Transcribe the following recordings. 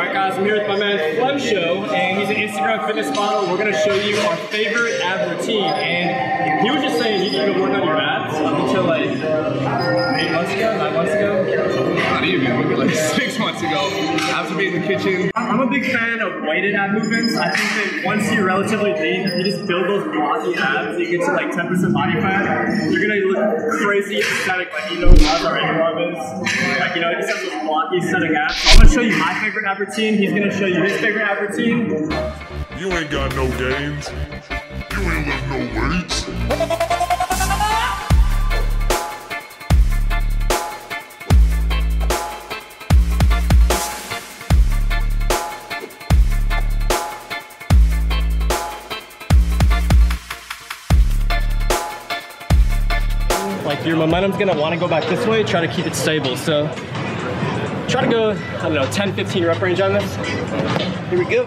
Alright guys, I'm here with my man Flemshow, and he's an Instagram fitness model. We're gonna show you our favorite ab routine. And he was just saying you need to work on your abs up until like eight months ago, nine months ago. Months ago. I have to be in the kitchen. I'm a big fan of weighted ab movements. I think that once you're relatively lean, if you just build those blocky abs, you get to like 10% body fat, you're gonna look crazy aesthetic, like you know what Lazar Abraham is. Like, you know, he just has those blocky aesthetic abs. I'm gonna show you my favorite ab routine. He's gonna show you his favorite ab routine. You ain't got no gains. You ain't lift no weights. Your momentum's gonna wanna go back this way, try to keep it stable. So try to go, I don't know, 10, 15 rep range on this. Here we go.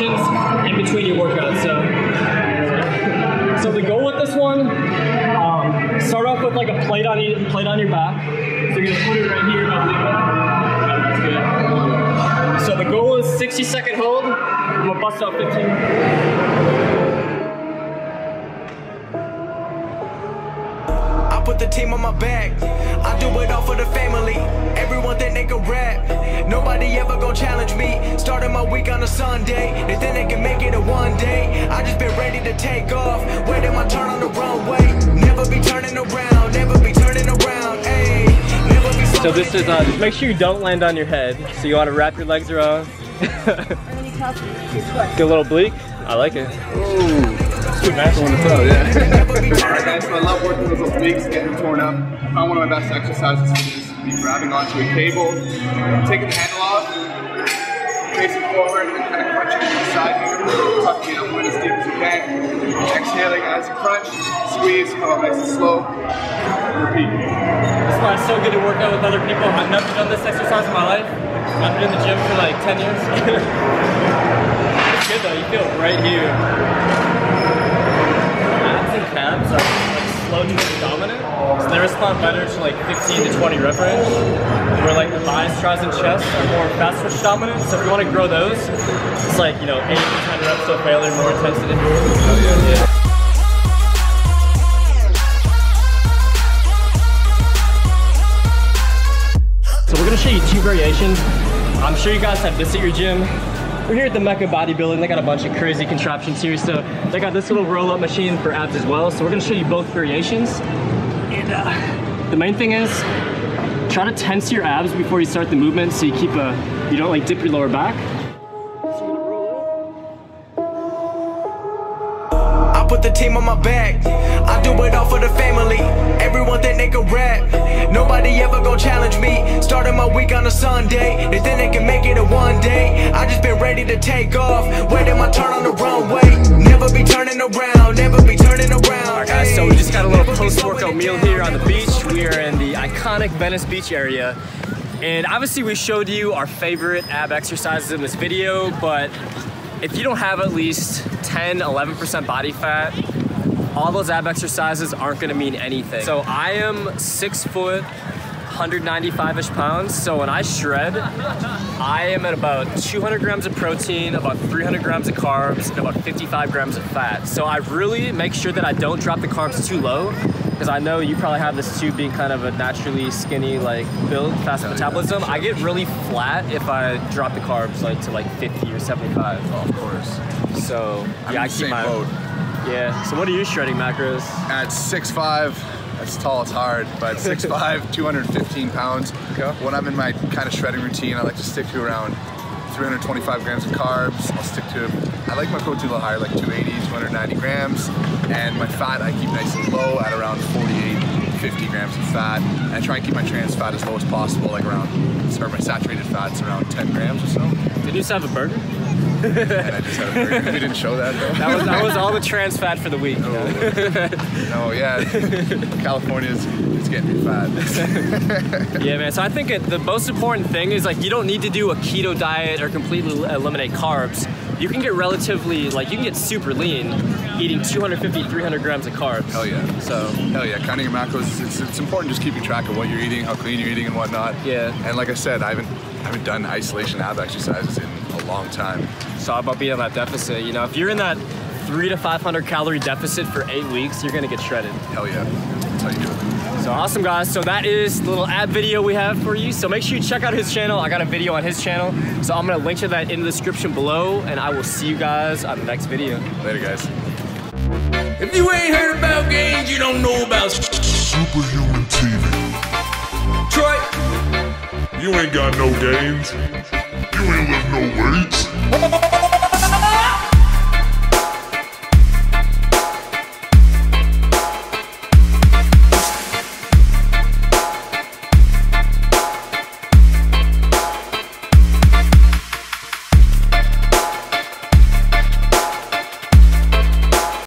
in between your workouts. So, so the goal with this one, um, start off with like a plate on each, plate on your back. So you're gonna put it right here. about good. So the goal is 60 second hold. I'm gonna bust out 15. I put the team on my back. I do it all for the family. A Sunday. They think they can make it in one day. I just been ready to take off. Waiting my turn on the runway. Never be turning around. Never be turning around. Ayy. Never be So this is, uh, just make sure you don't land on your head. So you want to wrap your legs around. Get a little bleak. I like it. Good man. Alright guys, so I love working with those legs, getting torn up. I found one of my best exercises for this to be grabbing onto a cable, taking the handle off, facing forward, and kind of crunching to the side here, tucking up as deep as you can. Exhaling as you crunch, squeeze, come up nice and slow, repeat. That's why it's so good to work out with other people. I've never done this exercise in my life. I've been in the gym for like 10 years. it's good though, you feel right here. Abs and calves are like slow twitch dominant. So they respond better to like 15 to 20 rep range. Where like the thighs, tries, and chest are more fast twitch dominant. So if you want to grow those, it's like, you know, 8 to 10 reps of failure, more intensity. Yeah. So we're gonna show you two variations. I'm sure you guys have this at your gym. We're here at the Mecca Bodybuilding. They got a bunch of crazy contraptions here. So they got this little roll-up machine for abs as well. So we're gonna show you both variations. And uh, the main thing is, try to tense your abs before you start the movement so you keep a, you don't like dip your lower back. I put the team on my back. I do it all for the family. Everyone think they can rap. Nobody ever gon' challenge me. Starting my week on a Sunday. They think they can make it in one day. I just been ready to take off. Waiting my turn on the runway. Never be turning around. Post-workout meal here on the beach. We are in the iconic Venice Beach area. And obviously we showed you our favorite ab exercises in this video, but if you don't have at least 10, 11% body fat, all those ab exercises aren't gonna mean anything. So I am six foot, 195-ish pounds. So when I shred, I am at about 200 grams of protein, about 300 grams of carbs, and about 55 grams of fat. So I really make sure that I don't drop the carbs too low, because I know you probably have this too, being kind of a naturally skinny like build, fast metabolism. I get really flat if I drop the carbs like to like 50 or 75. Oh, of course. So I'm yeah, I keep my boat. yeah. So what are you shredding macros? At 6'5", that's tall, it's hard, but 6'5", 215 pounds. Okay. When I'm in my kind of shredding routine, I like to stick to around 325 grams of carbs. I'll stick to, I like my protein a little higher, like 280, 290 grams. And my fat I keep nice and low at around 48, 50 grams of fat, and I try and keep my trans fat as low as possible, like around, or my saturated fats around 10 grams or so. Did you just have a burger? And just had a. We didn't show that though. That was, that was all the trans fat for the week. No, no, yeah. California's it's getting fat. Yeah, man. So I think it, the most important thing is like you don't need to do a keto diet or completely eliminate carbs. You can get relatively like you can get super lean eating 250, 300 grams of carbs. Hell yeah. So Hell yeah, counting your macros, it's, it's important just keeping track of what you're eating, how clean you're eating and whatnot. Yeah. And like I said, I haven't I haven't done isolation ab exercises in a long time. It's all about being on that deficit. You know, if you're in that three to 500 calorie deficit for eight weeks, you're gonna get shredded. Hell yeah. That's how you do it. So awesome, guys. So that is the little ab video we have for you. So make sure you check out his channel. I got a video on his channel. So I'm gonna link to that in the description below, and I will see you guys on the next video. Later guys. If you ain't heard about gains, you don't know about Superhuman TV. Troy. You ain't got no gains. You ain't lift no weights. Thank you.